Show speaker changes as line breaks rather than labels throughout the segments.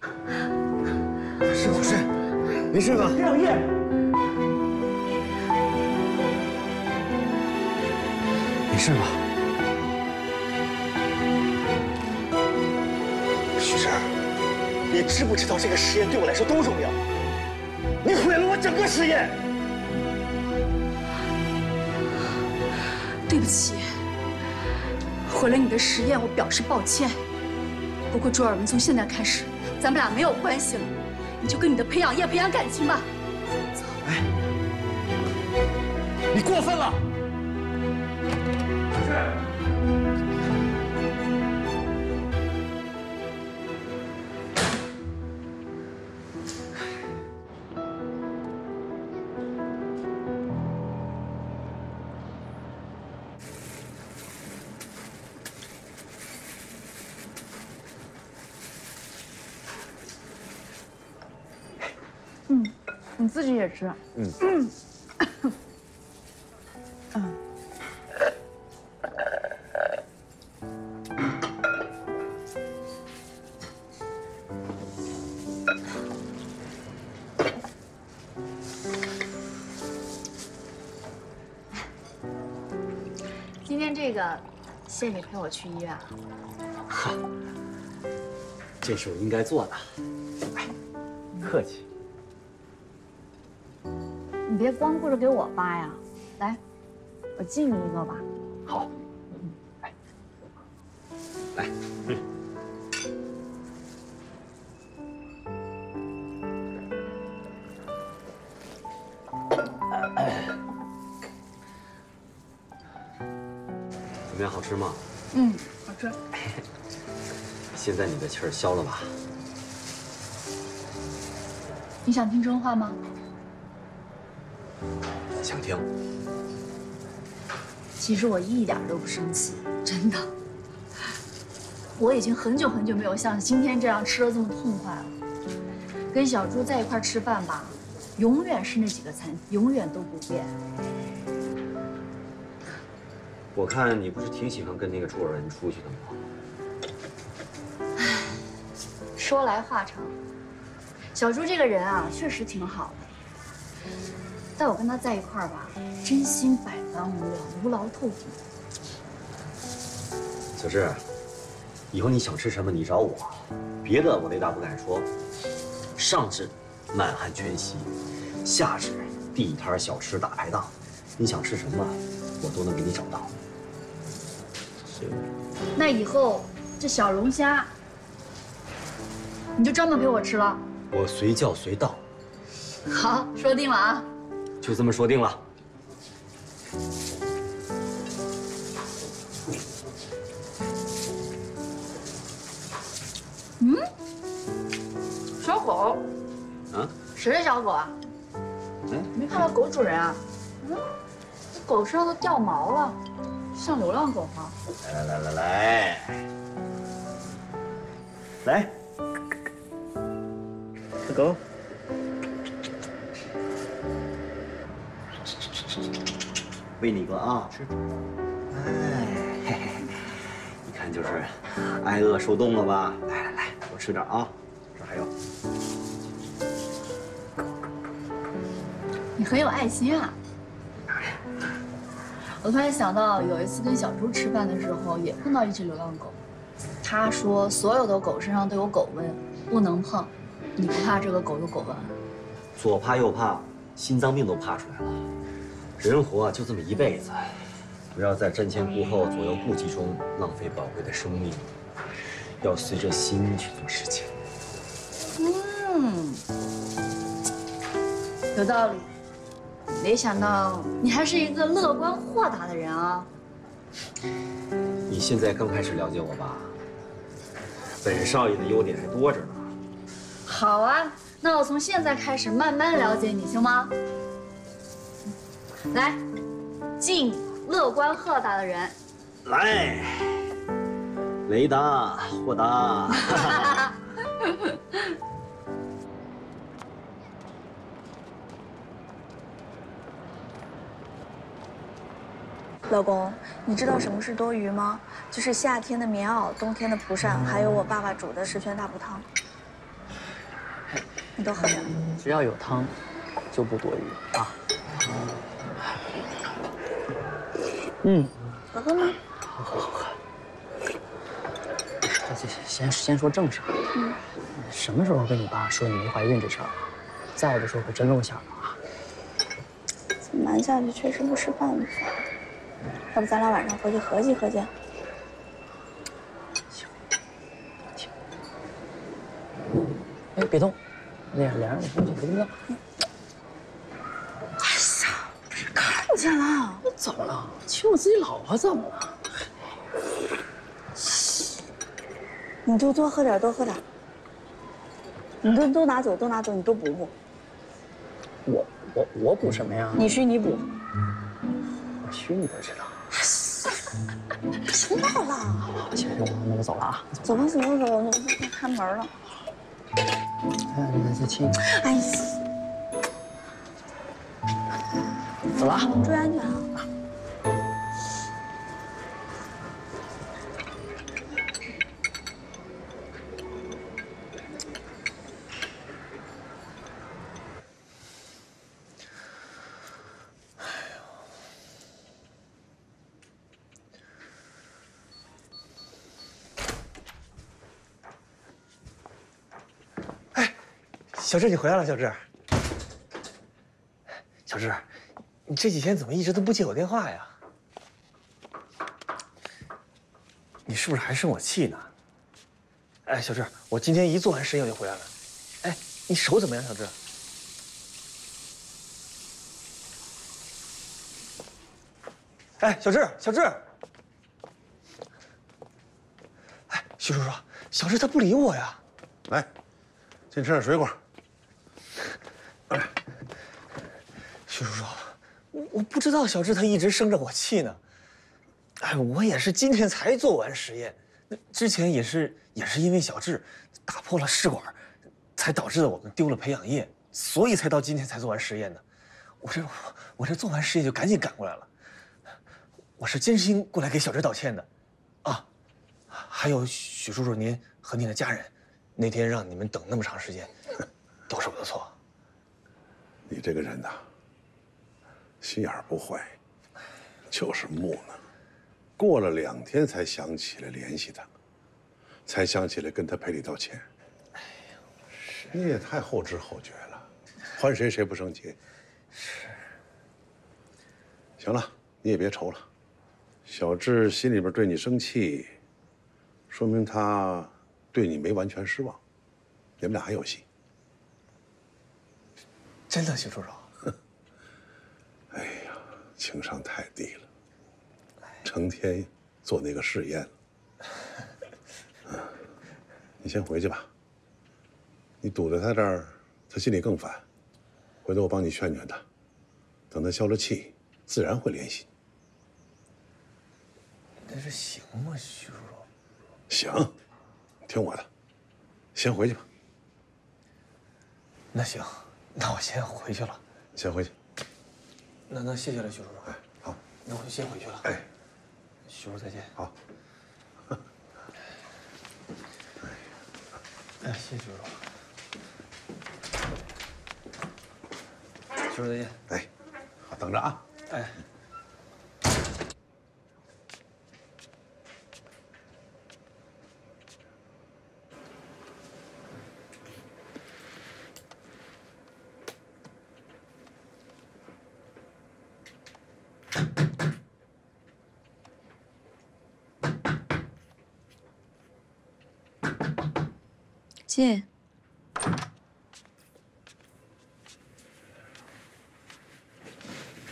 是老师，没事吧？
亮叶，
没事吧？
徐志，你知不知道这个实验对我来说多重要？你毁了我整个实验。
对不起，毁了你的实验，我表示抱歉。不过朱尔文，从现在开始，咱们俩没有关系了，你就跟你的培养液培养感情吧。走。哎，
你过分了。
自己也吃。嗯。嗯。嗯。今天这个，谢谢你陪我去医院。哈，
这是我应该做的。哎，客气。
你别光顾着给我扒呀，来，我敬你一个吧。
好，来，来，怎么样，好吃吗？
嗯，好吃。
现在你的气儿消了吧？
你想听真话吗？其实我一点都不生气，真的。我已经很久很久没有像今天这样吃的这么痛快了。跟小朱在一块吃饭吧，永远是那几个餐，永远都不变。
我看你不是挺喜欢跟那个朱尔文出去的吗？
说来话长。小朱这个人啊，确实挺好的。但我跟他在一块儿吧，真心百般无聊，无劳透顶。
小志，以后你想吃什么你找我，别的我雷达不敢说。上至满汉全席，下至地摊小吃大排档，你想吃什么，我都能给你找到。
行。那以后这小龙虾，你就专门陪我吃了。
我随叫随到。
好，说定了啊。
就这么说定了。
嗯，小狗。
啊？
谁是小狗啊？嗯，没看到狗主人啊？嗯，这狗身上都掉毛了，像流浪狗吗？
来来来来来，来，小狗。喂你一个啊，吃。哎，一看就是挨饿受冻了吧？来来来，多吃点啊，这还有。
你很有爱心啊！我突然想到，有一次跟小猪吃饭的时候，也碰到一只流浪狗。他说，所有的狗身上都有狗瘟，不能碰。你不怕这个狗有狗瘟？
左怕右怕，心脏病都怕出来了。人活就这么一辈子，不要在瞻前顾后、左右顾忌中浪费宝贵的生命，要随着心去做事情。
嗯，有道理。没想到你还是一个乐观豁达的人啊！
你现在刚开始了解我吧？本少爷的优点还多着呢。
好啊，那我从现在开始慢慢了解你，行吗？来，敬乐观豁达的人。
来，雷达豁达。
老公，你知道什么是多余吗？就是夏天的棉袄，冬天的蒲扇，还有我爸爸煮的十全大补汤。
你多喝点。
只要有汤，就不多余啊。嗯，
好喝吗？
好喝好喝。先先先说正事儿。嗯。什么时候跟你爸说你没怀孕这事儿？再不说可真露馅了啊！
瞒下去确实不是办法。要不咱俩晚上回去合计合计？行。
行哎，别动，那脸上的东西别动。
见了？
我怎么了？亲我自己老婆怎么了？
你就多喝点，多喝点。你都都拿走，都拿走，你都补补。
我我我补什么呀？
你虚你补。
我虚你都知道。
别闹了。
好，行，那我那我走了啊。
走吧，走吧，走吧，我开门了。
哎，你再亲。
哎
走了啊，
注意安全啊。
哎小志，你回来了，小志。小志，你这几天怎么一直都不接我电话呀？你是不是还生我气呢？哎，小志，我今天一做完实验就回来了。哎，你手怎么样，小志？哎，小志，小志。哎，徐叔叔，小志他不理我呀。
来，先吃点水果。
徐叔叔，我不知道小志他一直生着我气呢。哎，我也是今天才做完实验，那之前也是也是因为小志打破了试管，才导致了我们丢了培养液，所以才到今天才做完实验的。我这我这做完实验就赶紧赶过来了，我是真心过来给小志道歉的。啊，还有许叔叔您和您的家人，那天让你们等那么长时间，都是我的错。
你这个人呐。心眼不坏，就是木讷。过了两天才想起来联系他，才想起来跟他赔礼道歉。哎呦，你也太后知后觉了，换谁谁不生气？是。行了，你也别愁了。小智心里边对你生气，说明他对你没完全失望，你们俩还有戏。
真的，徐叔叔。
情商太低了，成天做那个试验了。你先回去吧。你堵在他这儿，他心里更烦。回头我帮你劝劝他，等他消了气，自然会联系
你。但是行吗，徐叔叔？
行，听我的，先回去吧。
那行，那我先回去了。
先回去。
那那谢谢了，徐叔叔。
哎，好，
那我就先回去了。
哎，
徐叔再见。
好。
哎，谢谢徐叔。徐叔再见。
哎，好，等着啊。哎。
进。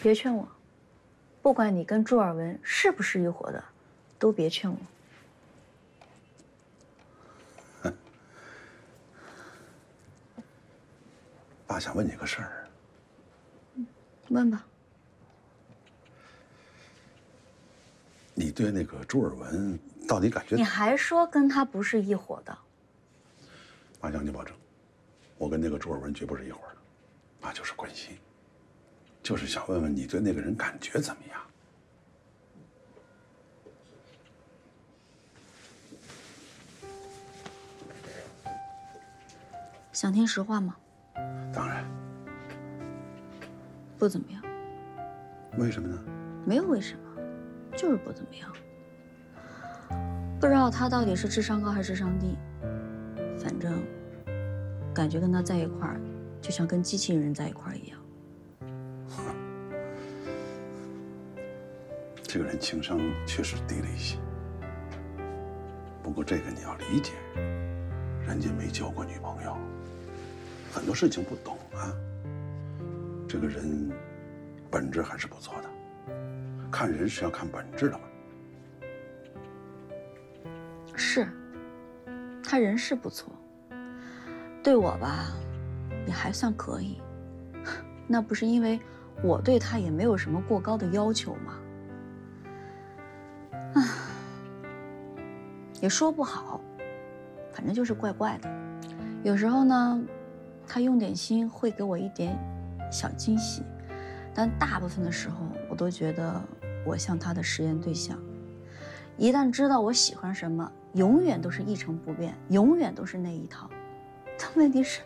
别劝我，不管你跟朱尔文是不是一伙的，都别劝我。
爸想问你个事儿。
问吧。
你对那个朱尔文到底感觉？
你还说跟他不是一伙的。
爸向你保证，我跟那个朱尔文绝不是一伙的，爸就是关心，就是想问问你对那个人感觉怎么样。
想听实话吗？
当然，
不怎么样，
为什么呢？
没有为什么，就是不怎么样。不知道他到底是智商高还是智商低，反正感觉跟他在一块儿，就像跟机器人在一块儿一样。
这个人情商确实低了一些。不过这个你要理解，人家没交过女朋友，很多事情不懂啊。这个人本质还是不错的，看人是要看本质的嘛。
是，他人是不错，对我吧，也还算可以。那不是因为我对他也没有什么过高的要求吗？啊，也说不好，反正就是怪怪的。有时候呢，他用点心会给我一点小惊喜，但大部分的时候，我都觉得我像他的实验对象。一旦知道我喜欢什么，永远都是一成不变，永远都是那一套。但问题是，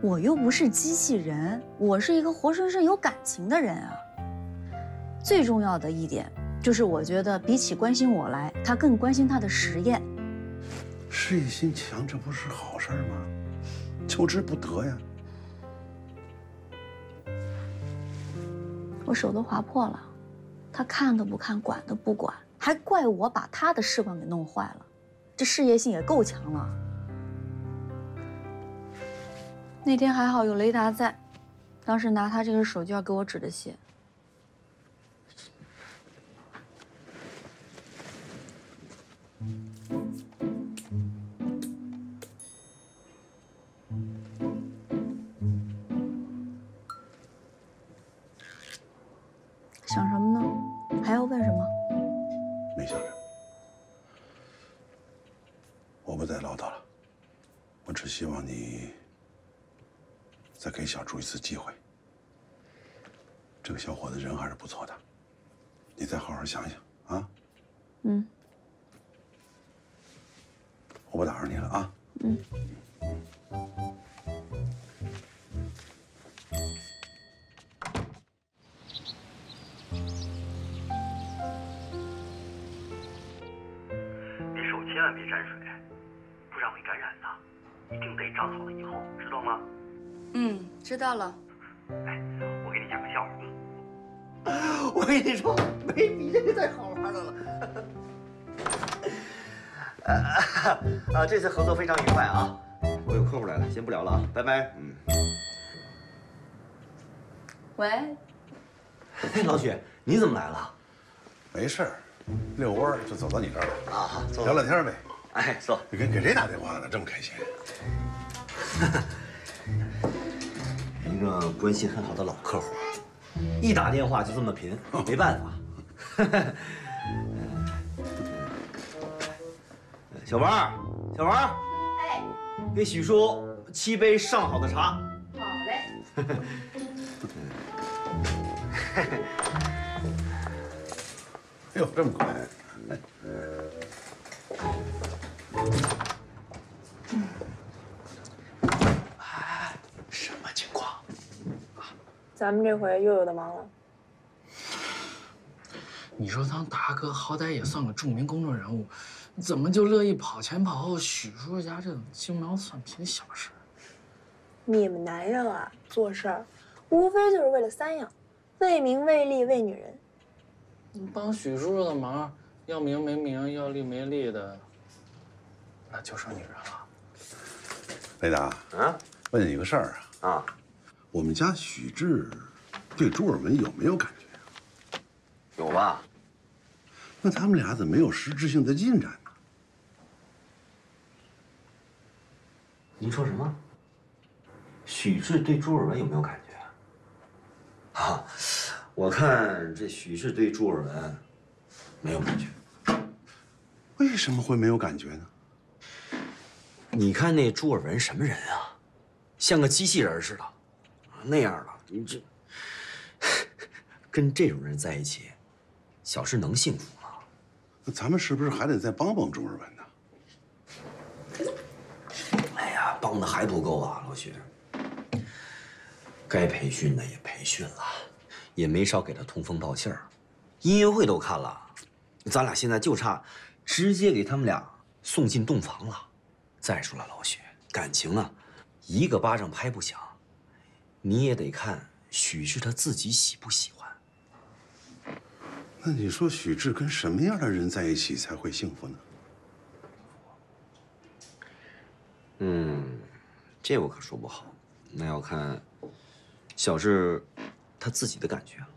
我又不是机器人，我是一个活生生有感情的人啊。最重要的一点就是，我觉得比起关心我来，他更关心他的实验。
事业心强，这不是好事吗？求之不得呀。
我手都划破了，他看都不看，管都不管，还怪我把他的试管给弄坏了，这事业心也够强了。那天还好有雷达在，当时拿他这个手就要给我指的血。
好好想想啊。
嗯。
我不打扰你了啊。
嗯。
你手千万别沾水，不然会感染的。一定得长好了以后，知道吗？
嗯，知道了。
跟你说，没比这个再好玩的了。啊，这次合作非常愉快啊！我有客户来了，先不聊了啊，拜拜。嗯。
喂，
嘿，老许，你怎么来了？
没事儿，遛弯儿就走到你这儿了，
啊，坐
聊聊天呗。
哎，坐。
你给给谁打电话呢？这么开心？
一个关系很好的老客户，一打电话就这么贫，没办法。小王，小王，
哎，
给许叔沏杯上好的茶。
好嘞。
哎呦，这么快！
什么情况？
咱们这回又有的忙了。
你说咱达哥好歹也算个著名公众人物，怎么就乐意跑前跑后许叔叔家这种鸡毛蒜皮的小事？
你们男人啊，做事儿无非就是为了三样：为名、为利、为女人。
你帮许叔叔的忙，要名没名，要利没利的，那就剩女人了。
雷达，
啊
问你一个事儿啊，
啊，
我们家许志对朱尔文有没有感觉？
有吧？
那他们俩怎么没有实质性的进展呢？
您说什么？许志对朱尔文有没有感觉？
啊，我看这许志对朱尔文没有感觉。
为什么会没有感觉呢？
你看那朱尔文什么人啊？像个机器人似的，那样了，你这跟这种人在一起，小志能幸福吗？
那咱们是不是还得再帮帮周尔文呢？
哎呀，帮帮的还不够啊，老徐。该培训的也培训了，也没少给他通风报信儿，音乐会都看了，咱俩现在就差直接给他们俩送进洞房了。再说了，老徐，感情啊，一个巴掌拍不响，你也得看许志他自己喜不喜欢。
那你说许志跟什么样的人在一起才会幸福呢？
嗯，这我可说不好，那要看小志他自己的感觉了。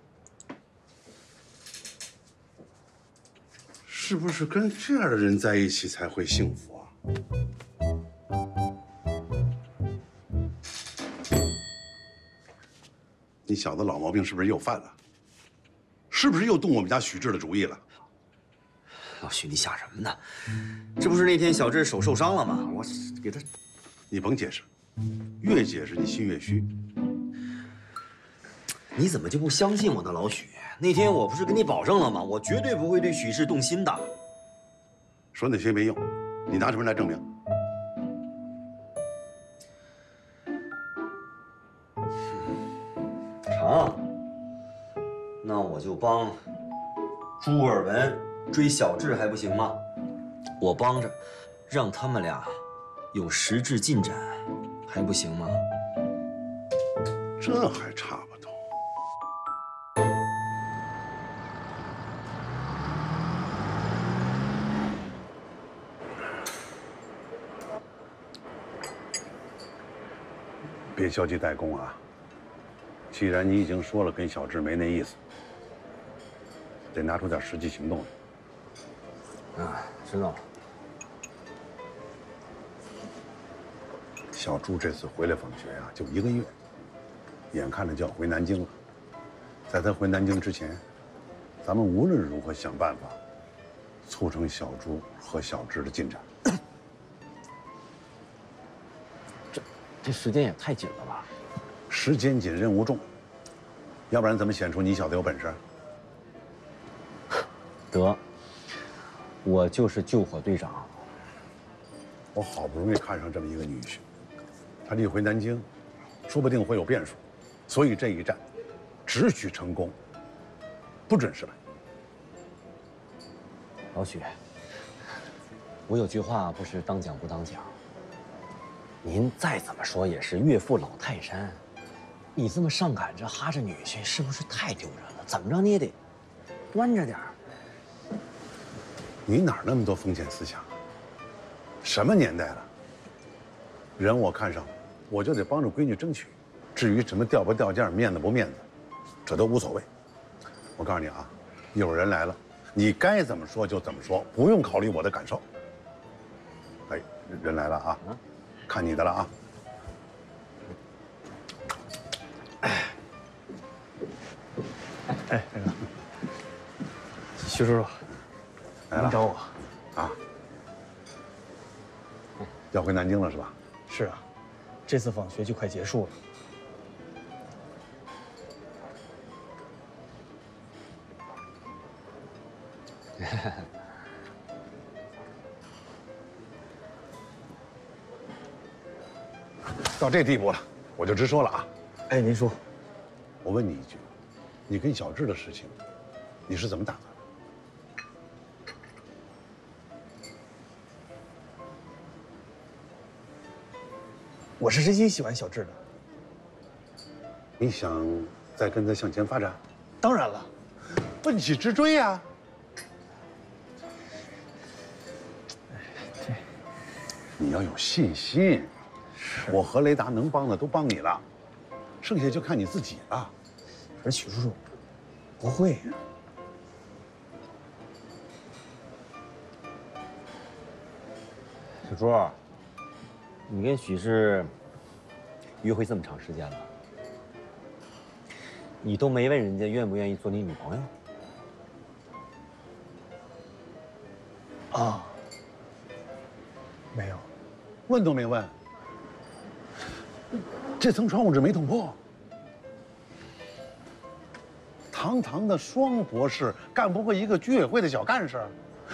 是不是跟这样的人在一起才会幸福啊？你小子老毛病是不是又犯了？是不是又动我们家许志的主意了？
老许，你想什么呢？这不是那天小志手受伤了吗？我给他，
你甭解释，越解释你心越虚。
你怎么就不相信我呢，老许？那天我不是跟你保证了吗？我绝对不会对许志动心的。
说那些没用，你拿什么来证明？
啊，那我就帮朱尔文追小智还不行吗？我帮着，让他们俩有实质进展，还不行吗？
这还差不多。别消极怠工啊！既然你已经说了跟小智没那意思，得拿出点实际行动来。
啊，知道了。
小朱这次回来访学啊，就一个月，眼看着就要回南京了。在他回南京之前，咱们无论如何想办法，促成小朱和小智的进展。
这这时间也太紧了吧？
时间紧，任务重，要不然怎么显出你小子有本事？
得，我就是救火队长。
我好不容易看上这么一个女婿，他一回南京，说不定会有变数，所以这一战，只许成功，不准失败。
老许，我有句话不是当讲不当讲。您再怎么说也是岳父老泰山，你这么上赶着哈着女婿，是不是太丢人了？怎么着你也得端着点儿。
你哪那么多封建思想？什么年代了？人我看上，我就得帮着闺女争取。至于什么掉不掉价、面子不面子，这都无所谓。我告诉你啊，一会人来了，你该怎么说就怎么说，不用考虑我的感受。哎，人来了啊！看你的了啊！
哎，那个，徐叔叔，
来了
您找我？
啊，要回南京了是吧？
是啊，这次访学就快结束了。
到这地步了，我就直说了啊。
哎，您说，
我问你一句，你跟小智的事情，你是怎么打算的？
我是真心喜欢小智的。
你想再跟他向前发展？
当然了，
奋起直追呀、你要有信心。我和雷达能帮的都帮你了，剩下就看你自己了。
可是许叔叔，不会呀、
小朱，你跟许氏约会这么长时间了，你都没问人家愿不愿意做你女朋友？
啊，没有，
问都没问，这层窗户纸没捅破。堂堂的双博士干不过一个居委会的小干事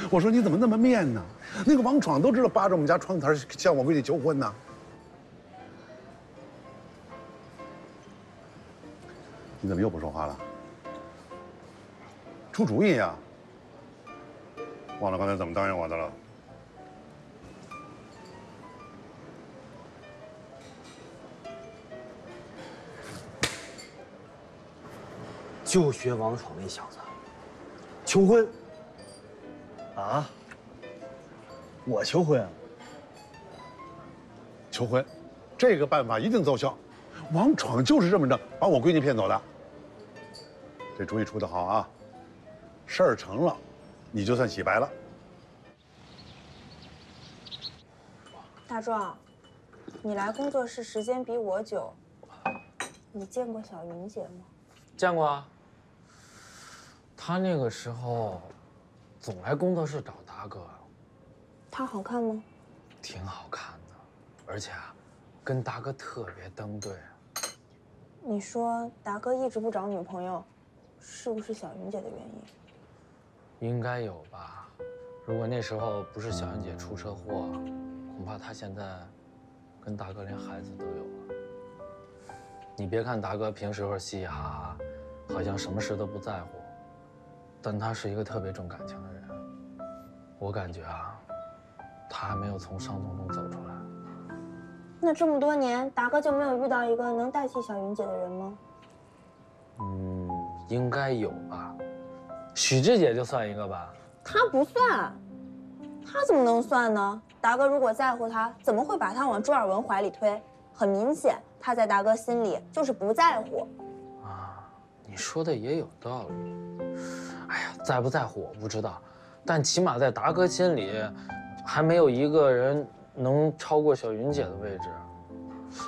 我说你怎么那么面呢？那个王闯都知道扒着我们家窗台向我闺女求婚呢。你怎么又不说话了？出主意呀忘了刚才怎么答应我的了。
就学王闯那小子，求婚。
啊？我求婚啊？
求婚，这个办法一定奏效。王闯就是这么着把我闺女骗走的。这主意出的好啊！事儿成了，你就算洗白了。
大壮，你来工作室时间比我久，你见过小云姐吗？
见过啊。她那个时候总来工作室找达哥，
他好看吗？
挺好看的，而且啊，跟达哥特别登对。
你说达哥一直不找女朋友，是不是小云姐的原因？
应该有吧。如果那时候不是小云姐出车祸，恐怕他现在跟达哥连孩子都有了。你别看达哥平时会嘻嘻哈哈，好像什么事都不在乎，但他是一个特别重感情的人。我感觉啊，他还没有从伤痛中走出来。
那这么多年，达哥就没有遇到一个能代替小云姐的人吗？
嗯，应该有吧。许志姐就算一个吧。
她不算，她怎么能算呢？达哥如果在乎她，怎么会把她往朱尔文怀里推？很明显，他在达哥心里就是不在乎。
啊，你说的也有道理。哎呀，在不在乎我不知道，但起码在达哥心里，还没有一个人能超过小云姐的位置。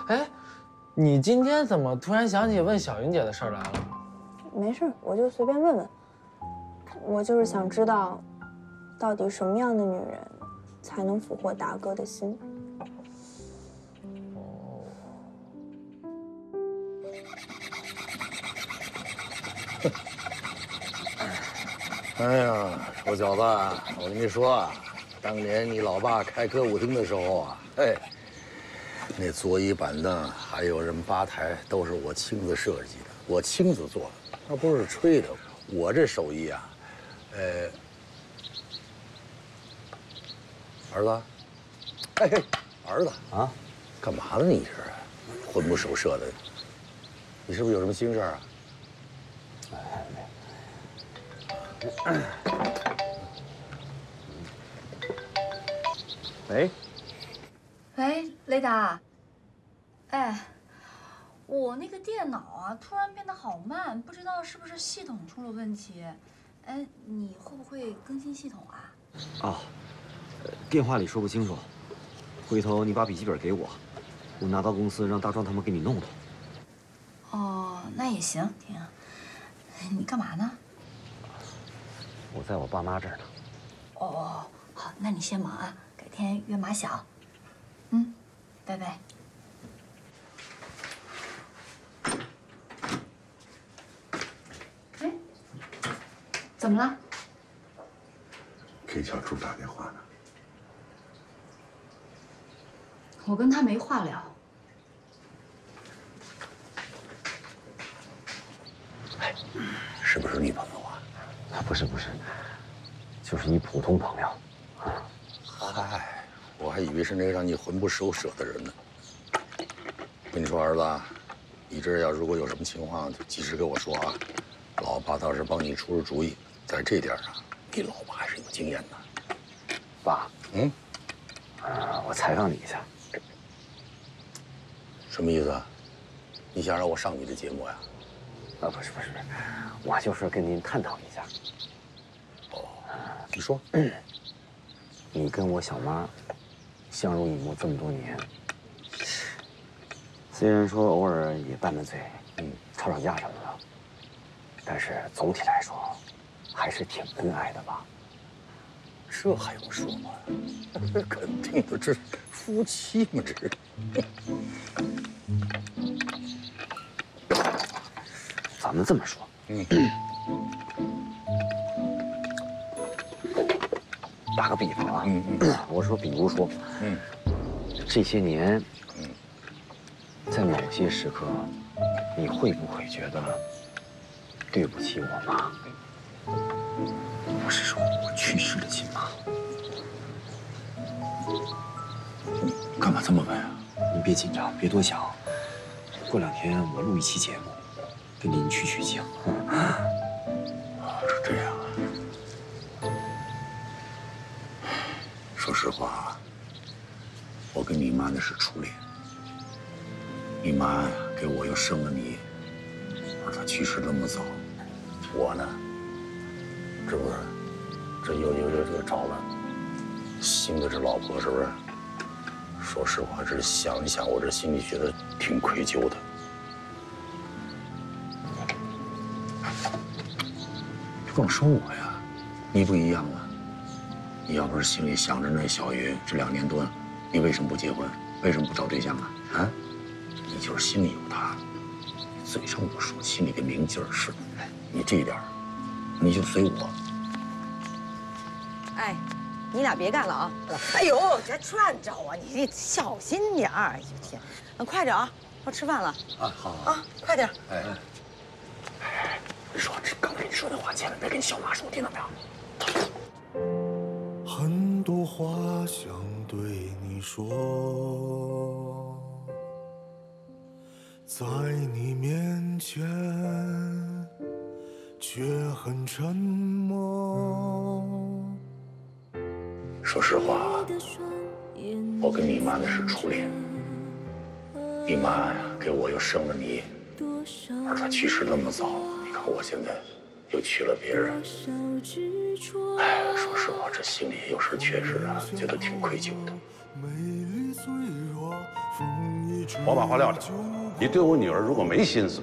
哎，你今天怎么突然想起问小云姐的事儿来了？
没事，我就随便问问。我就是想知道，到底什么样的女人，才能俘获达哥的心？
哎呀，臭小子，我跟你说啊，当年你老爸开歌舞厅的时候啊，嘿，那桌椅板凳还有人吧台都是我亲自设计的，我亲自做的，那不是吹的。我这手艺啊，呃，儿子，哎嘿，儿子
啊，
干嘛呢你这魂不守舍的？你是不是有什么心事啊？
喂，
喂，雷达。哎，我那个电脑啊，突然变得好慢，不知道是不是系统出了问题。哎，你会不会更新系统啊？
哦，呃电话里说不清楚，回头你把笔记本给我，我拿到公司让大壮他们给你弄弄。
哦，那也行，婷。你干嘛呢？
我在我爸妈这儿呢。
哦哦，好，那你先忙啊，改天约马晓。嗯，拜拜。哎，怎么了？
给小朱打电话呢。
我跟他没话聊。
是不是女朋友啊？
啊，不是不是，就是一普通朋友。
嗨，我还以为是那个让你魂不守舍的人呢。跟你说，儿子，你这要如果有什么情况，就及时跟我说啊。老爸倒是帮你出出主意，在这点上，你老爸还是有经验的。
爸，
嗯，
啊，我采访你一下。
什么意思啊？你想让我上你的节目呀？
啊，不是不是不是，我就是跟您探讨一下。
你说，
你跟我小妈相濡以沫这么多年，虽然说偶尔也拌拌嘴，嗯，吵吵架什么的，但是总体来说，还是挺恩爱的吧？
这还用说吗？肯定的，这夫妻嘛，这是。
咱们这么说，
嗯，
打个比方啊，
嗯嗯
我说，比如说，
嗯，
这些年，在某些时刻，你会不会觉得对不起我妈？我是说我去世的亲妈。
你干嘛这么问啊？
你别紧张，别多想。过两天我录一期节目，跟您取取经。
是这样啊。说实话，我跟你妈那是初恋。你妈，给我又生了你，而她去世那么早，我呢，这不是，这又又又又找了新的这老婆，是不是？说实话，这想一想，我这心里觉得挺愧疚的。光说我呀，你不一样啊。你要不是心里想着那小云这两年多，你为什么不结婚？为什么不找对象啊？啊？你就是心里有她，嘴上不说，心里跟明镜似的。你这一点，你就随我。
哎，你俩别干了啊！哎呦，这串着我，你小心点儿！哎呦天，快点啊，要吃饭了
啊！好
啊，快点！
哎，
说这刚跟你说的话，千万别跟小马说，听到没有？
很多话想对你说，在你面前却很沉默。
说实话，我跟你妈那是初恋。你妈，给我又生了你，而她去世那么早，我现在又娶了别人。哎，说实话，这心里有时确实啊，觉得挺愧疚的。
我把话撂这，你对我女儿如果没心思，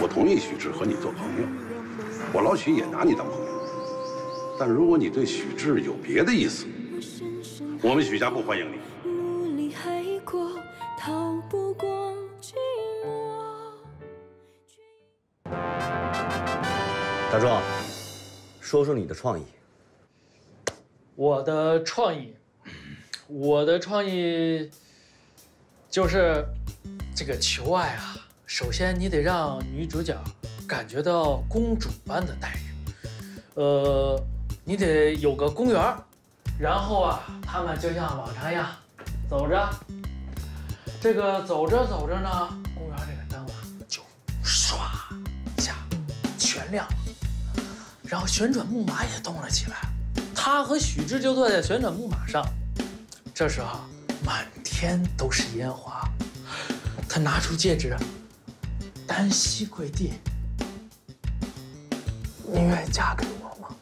我同意许志和你做朋友，我老许也拿你当朋友。但如果你对许志有别的意思，我们许家不欢迎你。
大壮，说说你的创意。
我的创意，我的创意就是这个求爱啊。首先，你得让女主角感觉到公主般的待遇。呃，你得有个公园，然后啊，他们就像往常一样走着。这个走着走着呢，公园这个灯啊就唰一下全亮了。然后旋转木马也动了起来，他和许志就坐在旋转木马上。这时候满天都是烟花，他拿出戒指，单膝跪地：“你愿意嫁给我吗？”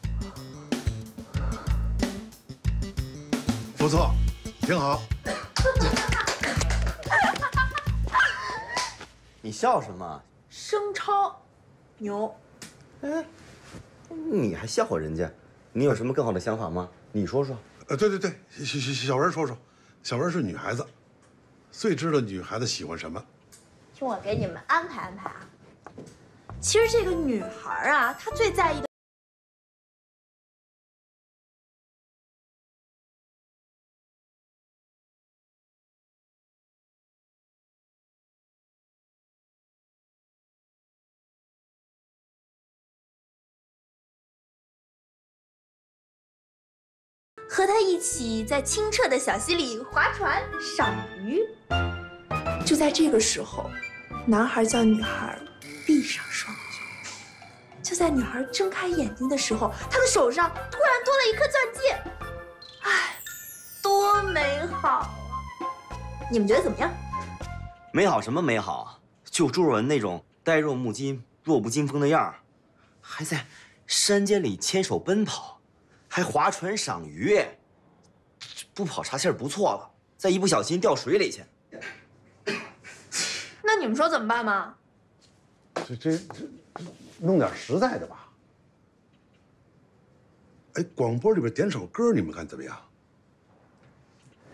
不错，挺好。
你笑什么？
生超，牛。
哎。你还笑话人家？你有什么更好的想法吗？你说说。
呃，对对对，小小小文说说。小文是女孩子，最知道女孩子喜欢什么。
听我给你们安排安排啊。其实这个女孩啊，她最在意的。和他一起在清澈的小溪里划船赏鱼。就在这个时候，男孩叫女孩闭上双眼。就在女孩睁开眼睛的时候，她的手上突然多了一颗钻戒。哎，多美好啊！你们觉得怎么样？
美好什么美好？就朱若文那种呆若木鸡、弱不禁风的样儿，还在山间里牵手奔跑。还划船赏鱼，不跑岔气儿不错了。再一不小心掉水里去，
那你们说怎么办嘛？
这这这，弄点实在的吧。哎，广播里边点首歌，你们看怎么样？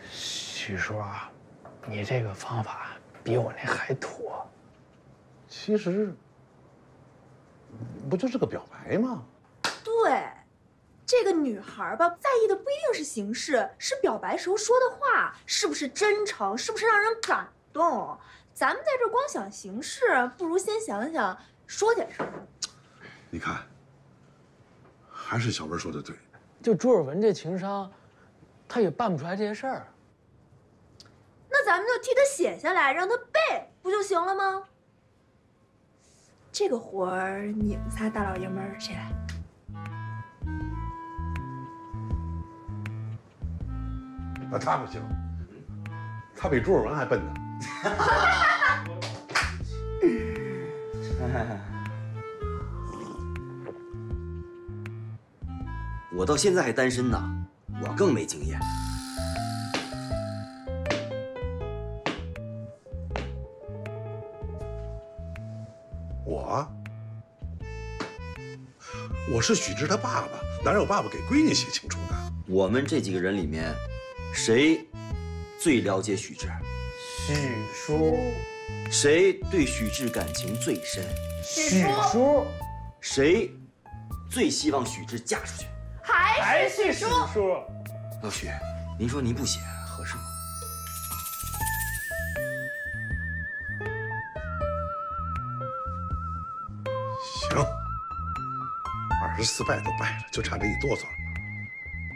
许叔啊，你这个方法比我那还妥。
其实，不就是个表白吗？
对。这个女孩吧，在意的不一定是形式，是表白时候说的话是不是真诚，是不是让人感动。咱们在这光想形式，不如先想想说点什么。
你看，还是小文说的对。
就朱尔文这情商，他也办不出来这些事儿。
那咱们就替他写下来，让他背，不就行了吗？这个活儿，你们仨大老爷们儿谁来？
那他不行，他比朱尔文还笨呢。
我到现在还单身呢，我更没经验。
我，我是许志他爸爸，哪有爸爸给闺女写情书的？
我们这几个人里面，谁最了解许志？
许叔。
谁对许志感情最深？
许叔。
谁最希望许志嫁出去？
还是许叔。
老许，您说您不写合适吗？
行，二十四拜都拜了，就差这一哆嗦了。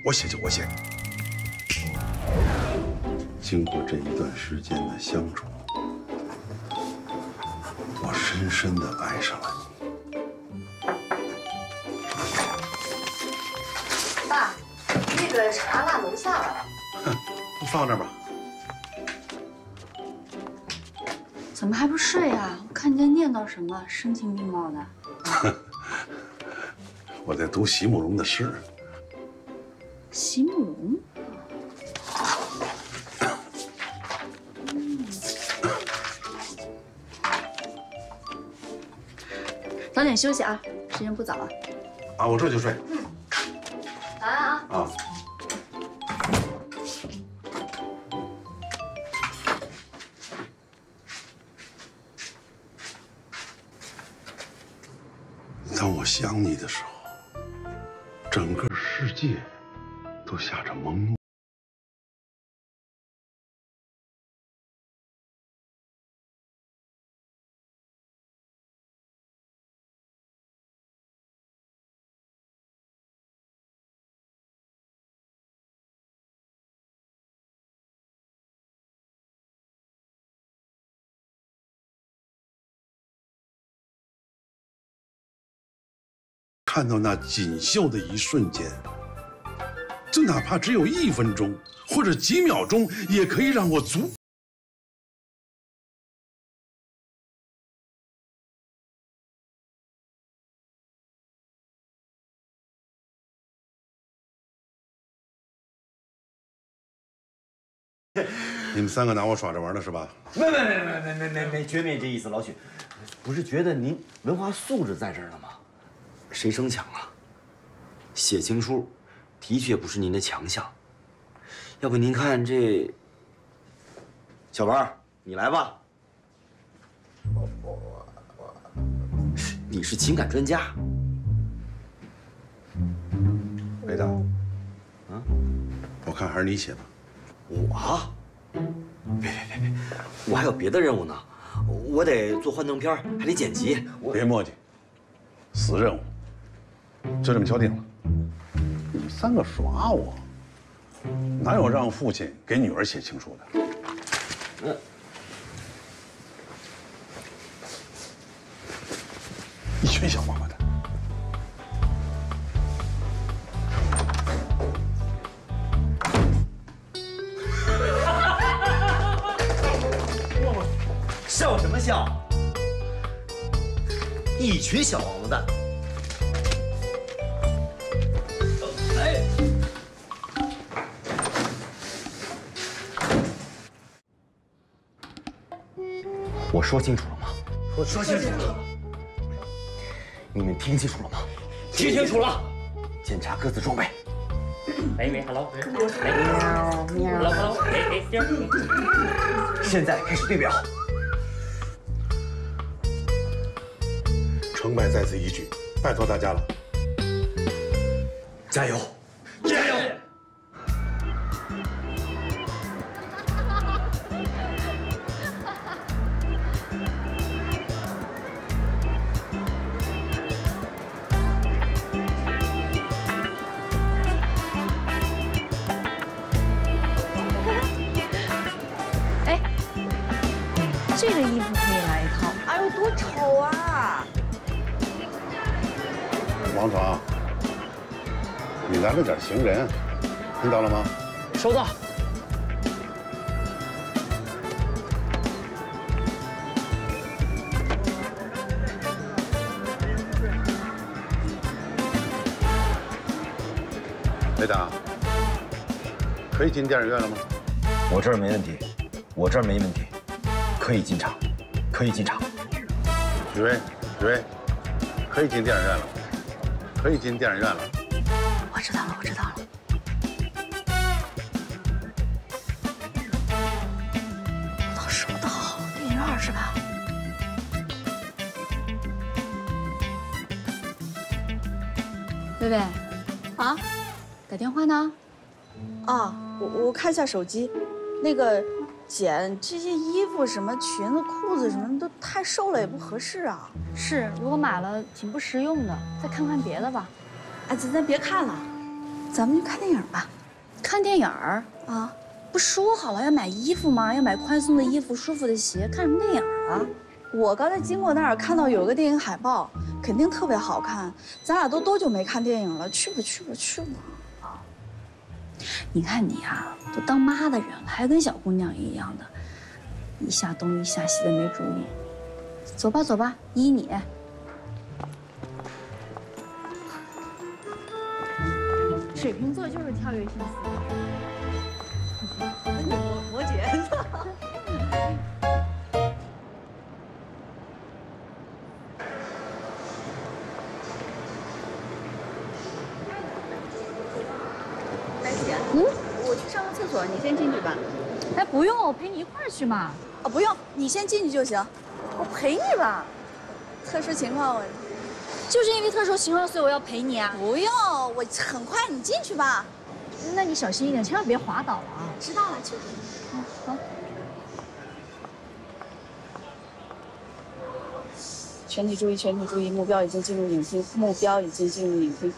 我写就我写。经过这一段时间的相处，我深深的爱上了你。
爸，那个茶落楼下了。
放这儿吧。
怎么还不睡啊？我看你在念叨什么，声情并茂的。
我在读席慕容的诗。
点休息啊，时间不早了。
啊，我这就睡。
晚安啊。
啊。当我想你的时候，整个世界都下着朦胧。看到那锦绣的一瞬间，就哪怕只有一分钟或者几秒钟，也可以让我足。你们三个拿我耍着玩呢是吧？
没没没没没没没没，绝没这意思，老许，不是觉得您文化素质在这儿呢吗？谁争抢啊？写情书，的确不是您的强项。要不您看这，小文，你来吧。我我我，你是情感专家。
北大，啊，我看还是你写吧。
我？别别别别，我还有别的任务呢，我得做幻灯片，还得剪辑。
别墨迹，死任务。就这么敲定了。你们三个耍我，哪有让父亲给女儿写情书的？嗯。一群小王八蛋！
笑什么笑？一群小王八蛋！我说清楚了吗？
说说清楚了。
你们听清楚了吗？
听清楚了。
检查各自装备。
喂喂，hello，喵喵，hello hello，哎哎，丁
现在开始对表。
成败在此一举，拜托大家了。
加油！
这个衣服可以来一套。哎呦，多丑啊！
王闯，你来了点行人，听到了吗？
收到。
雷达，可以进电影院了吗？
我这儿没问题，我这儿没问题，可以进场，可以进场。
许巍，许巍，可以进电影院了，可以进电影院了。
我知道了，我知道了。我倒收到，电影院是吧？
薇薇，啊，打电话呢？
啊，我我看一下手机，那个姐，这些衣服什么裙子、裤子什么都太瘦了，也不合适啊。
是，如果买了挺不实用的，再看看别的吧。
哎，咱咱别看了，咱们去看电影吧。
看电影儿
啊？
不说好了要买衣服吗？要买宽松的衣服、舒服的鞋，看什么电影啊？
我刚才经过那儿看到有个电影海报，肯定特别好看。咱俩都多久没看电影了？去吧去吧去吧。
你看你啊，都当妈的人了，还跟小姑娘一样的，一下东一下西的没主意。走吧走吧，依你。水瓶座就是跳跃性思维。
那你摩摩所，你先进去吧。
哎，不用，我陪你一块儿去嘛。
啊，不用，你先进去就行。我陪你吧。特殊情况我，
就是因为特殊情况，所以我要陪你啊。
不用，我很快，你进去吧。
那你小心一点，千万别滑倒了啊。
知道了，去。
嗯，好。
全体注意，全体注意，目标已经进入影厅，目标已经进入影厅。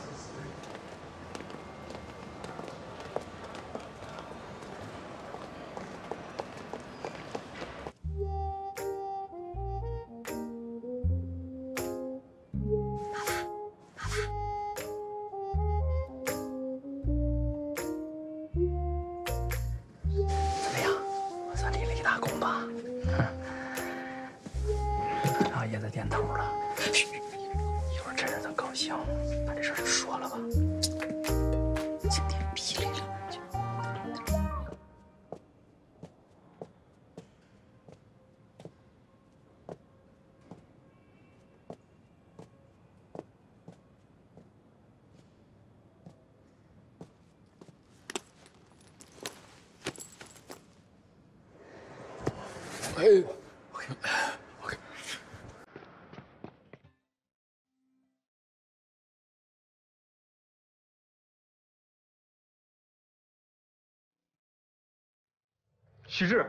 许志，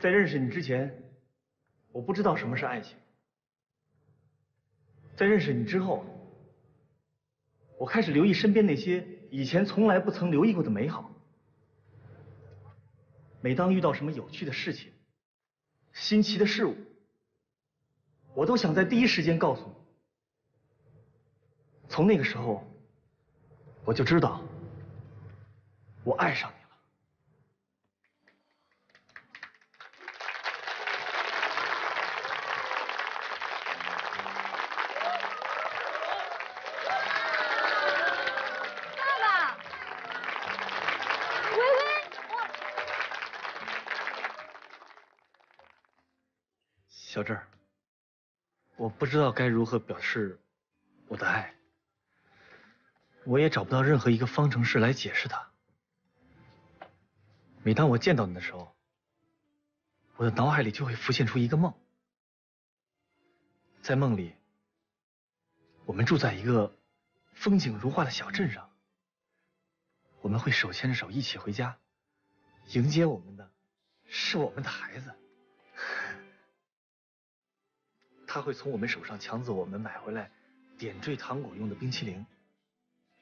在认识你之前，我不知道什么是爱情。在认识你之后，我开始留意身边那些以前从来不曾留意过的美好。每当遇到什么有趣的事情、新奇的事物，我都想在第一时间告诉你。从那个时候，我就知道，我爱上你不知道该如何表示我的爱，我也找不到任何一个方程式来解释它。每当我见到你的时候，我的脑海里就会浮现出一个梦，在梦里，我们住在一个风景如画的小镇上，我们会手牵着手一起回家，迎接我们的是我们的孩子。他会从我们手上抢走我们买回来点缀糖果用的冰淇淋。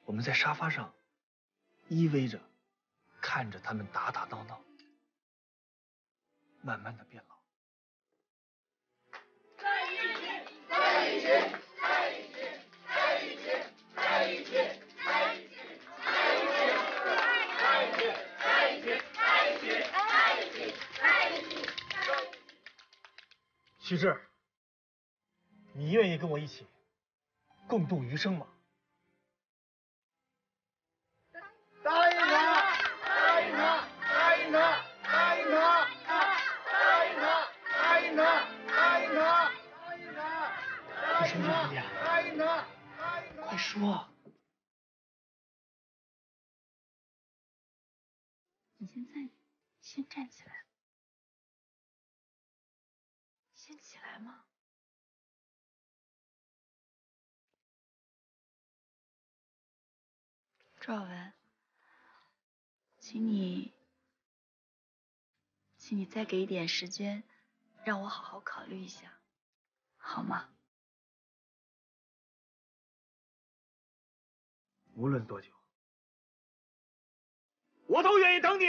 我们在沙发上依偎着，看着他们打打闹闹。慢慢的变老。
在一起，在一起，在一起，在一起，在一起，在一起，在一起，在一起，在一起，在一起，在一起，在一起。
徐志，你愿意跟我一起共度余生吗？
答应他，答应他，答应他，答应他，答应他，答应他，答应他，答应他，
你什么原因啊？
答应他。
快说！
你现在先站起来，朱晓文，请你，请你再给一点时间，让我好好考虑一下，好吗？
无论多久，我都愿意等你。